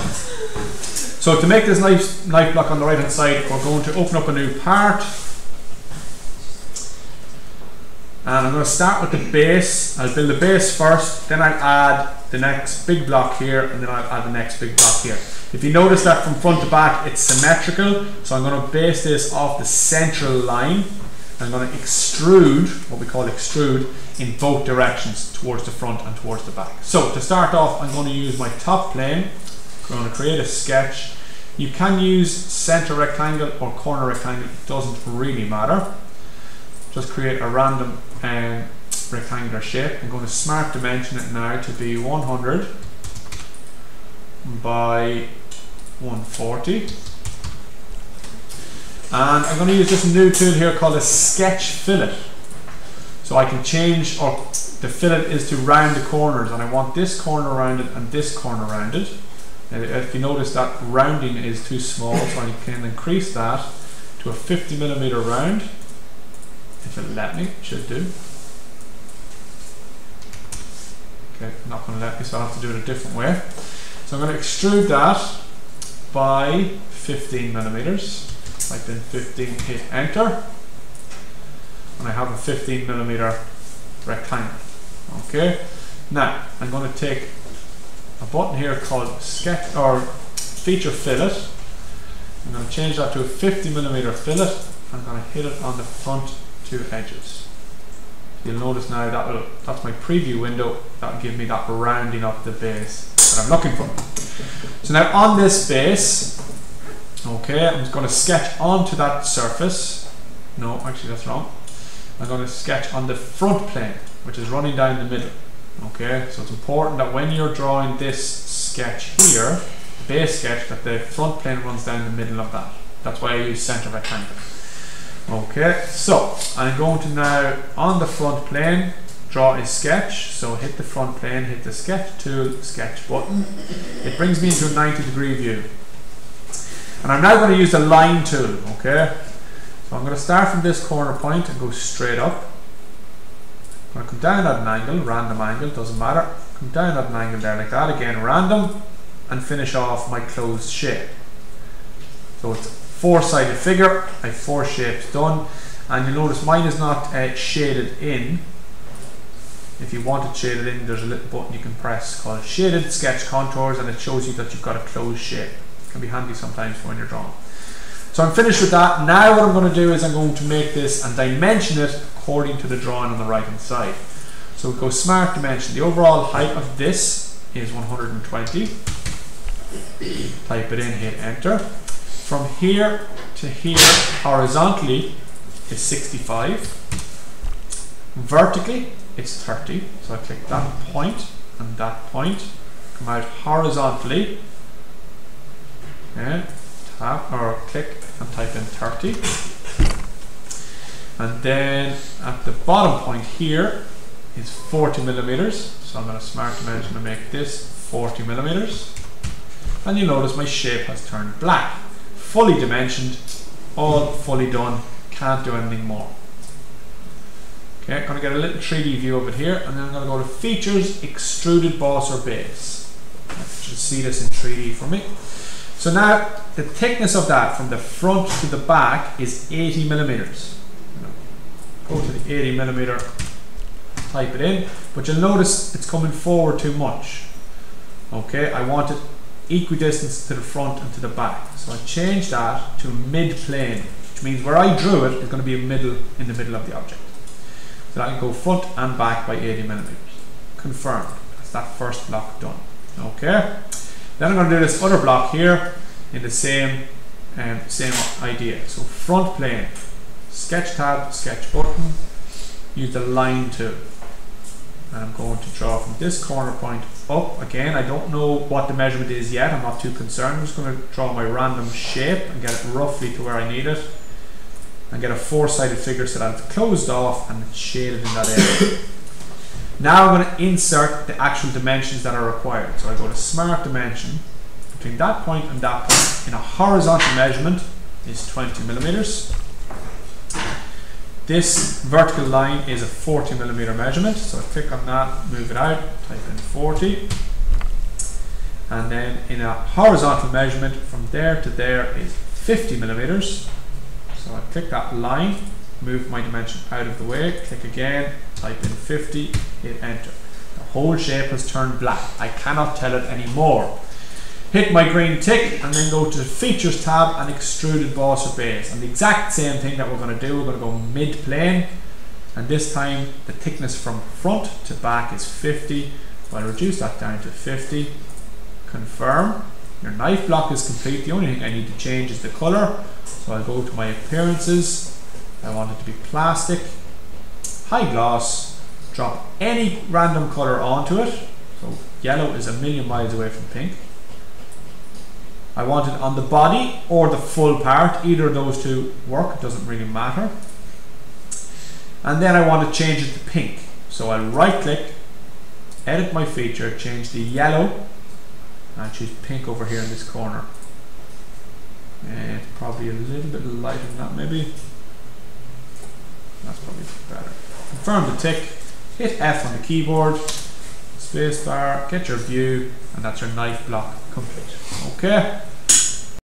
So to make this knife, knife block on the right hand side, we're going to open up a new part. And I'm going to start with the base. I'll build the base first, then I'll add the next big block here, and then I'll add the next big block here. If you notice that from front to back, it's symmetrical. So I'm going to base this off the central line. I'm going to extrude, what we call extrude, in both directions, towards the front and towards the back. So to start off, I'm going to use my top plane. I'm going to create a sketch. You can use center rectangle or corner rectangle, it doesn't really matter. Just create a random um, rectangular shape. I'm going to smart dimension it now to be 100 by 140. And I'm going to use this new tool here called a sketch fillet. So I can change, or the fillet is to round the corners, and I want this corner rounded and this corner rounded. If you notice that rounding is too small, so I can increase that to a 50 millimeter round. If it let me, it should do. Okay, not going to let me, so I'll have to do it a different way. So I'm going to extrude that by 15 millimeters. Type in 15, hit enter, and I have a 15 millimeter rectangle. Okay, now I'm going to take a button here called sketch or feature fillet. I'm going to change that to a 50 millimeter fillet. I'm going to hit it on the front two edges. You'll notice now that will, that's my preview window. That will give me that rounding of the base that I'm looking for. So now on this base, okay, I'm just going to sketch onto that surface. No, actually that's wrong. I'm going to sketch on the front plane, which is running down the middle. Okay, so it's important that when you're drawing this sketch here, the base sketch, that the front plane runs down the middle of that. That's why I use center rectangle. Okay, so I'm going to now, on the front plane, draw a sketch. So hit the front plane, hit the sketch tool, sketch button. It brings me into a 90 degree view. And I'm now going to use the line tool, okay? So I'm going to start from this corner point and go straight up. I'm to come down at an angle, random angle, doesn't matter. Come down at an angle there like that, again random, and finish off my closed shape. So it's four-sided figure, I have four shapes done, and you'll notice mine is not uh, shaded in. If you want it shaded in, there's a little button you can press called Shaded Sketch Contours, and it shows you that you've got a closed shape. It can be handy sometimes when you're drawing. So I'm finished with that. Now what I'm going to do is I'm going to make this and dimension it according to the drawing on the right hand side. So we go smart dimension. The overall height of this is 120. Type it in, hit enter. From here to here horizontally is 65. Vertically it's 30. So I click that point and that point. Come out horizontally. Okay, tap or click and type in 30. And then at the bottom point here is 40 millimeters. So I'm going to smart dimension to make this 40 millimeters. And you notice my shape has turned black. Fully dimensioned, all fully done, can't do anything more. Okay, I'm going to get a little 3D view of it here, and then I'm going to go to Features, Extruded Boss or Base. You should see this in 3D for me. So now, the thickness of that from the front to the back is 80 millimeters. Go to the 80 millimeter, type it in, but you'll notice it's coming forward too much. Okay, I want it equidistant to the front and to the back. So I change that to mid-plane, which means where I drew it is going to be middle in the middle of the object. So I can go front and back by 80 millimeters. Confirmed. That's that first block done. Okay. Then I'm going to do this other block here in the same um, same idea. So front plane, sketch tab, sketch button, use the line tool. And I'm going to draw from this corner point up. Again, I don't know what the measurement is yet. I'm not too concerned. I'm just going to draw my random shape and get it roughly to where I need it and get a four-sided figure so that it's closed off and it's shaded in that area. Now I'm going to insert the actual dimensions that are required. So I go to Smart Dimension. Between that point and that point in a horizontal measurement is 20 millimeters. This vertical line is a 40 millimeter measurement. So I click on that, move it out, type in 40. and then in a horizontal measurement from there to there is 50 millimeters. So I click that line, move my dimension out of the way, click again, type in 50, hit enter. The whole shape has turned black. I cannot tell it anymore. Hit my green tick and then go to the features tab and extruded boss or base. And the exact same thing that we're going to do, we're going to go mid plane and this time the thickness from front to back is 50. I'll reduce that down to 50. Confirm. Your knife block is complete. The only thing I need to change is the color. So I'll go to my appearances. I want it to be plastic, high gloss, drop any random color onto it. So yellow is a million miles away from pink. I want it on the body or the full part, either of those two work, it doesn't really matter. And then I want to change it to pink. So I'll right click, edit my feature, change the yellow, and choose pink over here in this corner. And probably a little bit lighter than that maybe. That's probably better. Confirm the tick, hit F on the keyboard, spacebar, get your view, and that's your knife block complete. Okay.